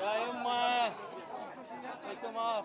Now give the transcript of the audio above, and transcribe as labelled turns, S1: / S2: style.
S1: يا يمه
S2: يا
S3: كماف